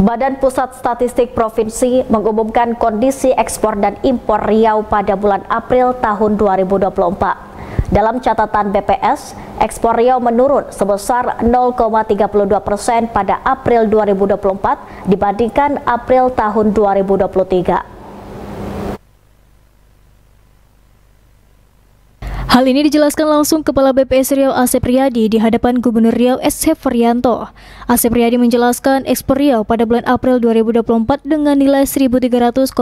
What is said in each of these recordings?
Badan Pusat Statistik Provinsi mengumumkan kondisi ekspor dan impor Riau pada bulan April tahun 2024. Dalam catatan BPS, ekspor Riau menurun sebesar 0,32 persen pada April 2024 dibandingkan April tahun 2023. Hal ini dijelaskan langsung Kepala BPS Riau Asep Riyadi di hadapan Gubernur Riau S. Ferianto. Asep Riyadi menjelaskan ekspor Riau pada bulan April 2024 dengan nilai 1.300,74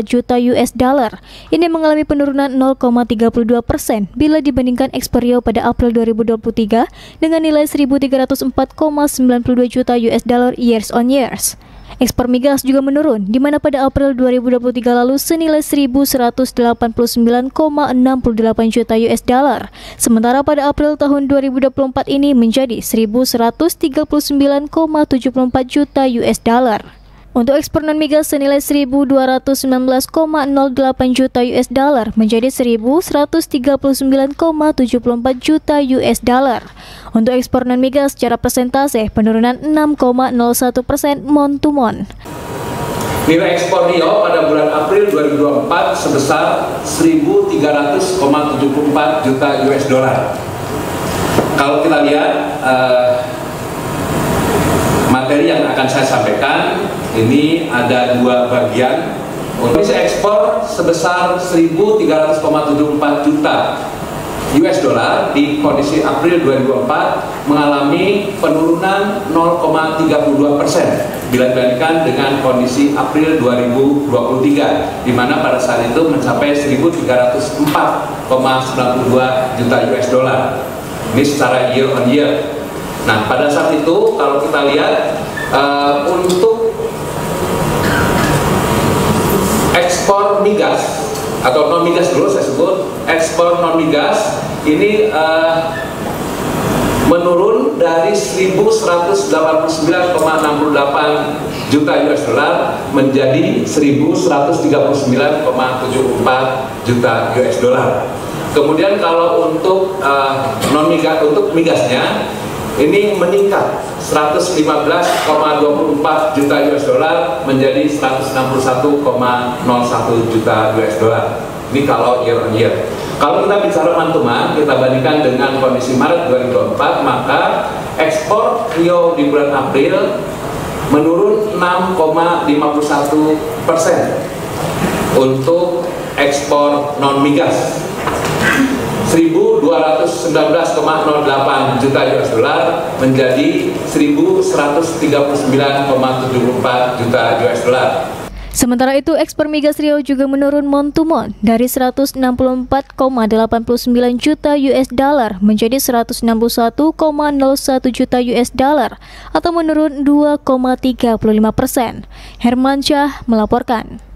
juta US dollar. Ini mengalami penurunan 0,32 persen bila dibandingkan ekspor Riau pada April 2023 dengan nilai 1.304,92 juta US dollar years on years. Ekspor migas juga menurun, di mana pada April 2023 lalu senilai 1.189,68 juta US dollar. Sementara pada April tahun 2024 ini menjadi 1.139,74 juta US dollar. Untuk ekspor non migas senilai 1.219,08 juta US dollar menjadi 1.139,74 juta US dollar. Untuk ekspor non migas secara persentase penurunan 6,01 persen mon to mon. Nilai ekspor Rio pada bulan April 2024 sebesar 1.300,74 juta US dollar. Kalau kita lihat uh, materi yang akan saya sampaikan ini ada dua bagian. Untuk ekspor sebesar 1.300,74 juta US dollar di kondisi April 2024 mengalami penurunan 0,32 persen. Bila dibandingkan dengan kondisi April 2023 di mana pada saat itu mencapai 1.304,92 juta US dollar. Ini secara year on year. Nah, pada saat itu kalau kita lihat uh, untuk ekspor migas atau non migas dulu saya sebut ekspor non migas ini uh, menurun dari 1189,68 juta US dollar menjadi 1139,74 juta US dollar. Kemudian kalau untuk uh, non migas untuk migasnya ini meningkat 115,24 juta US dollar menjadi 161,01 juta US dollar. Ini kalau year on year. Kalau kita bicara mantuman, kita bandingkan dengan kondisi Maret 2024, maka ekspor Rio di bulan April menurun 6,51 persen untuk ekspor non migas 1.219,08 juta US dollar menjadi 1.139,74 juta US dollar. Sementara itu, ekspor migas Rio juga menurun mon to mon dari 164,89 juta US dollar menjadi 161,01 juta US dollar atau menurun 2,35 persen. Herman Syah melaporkan.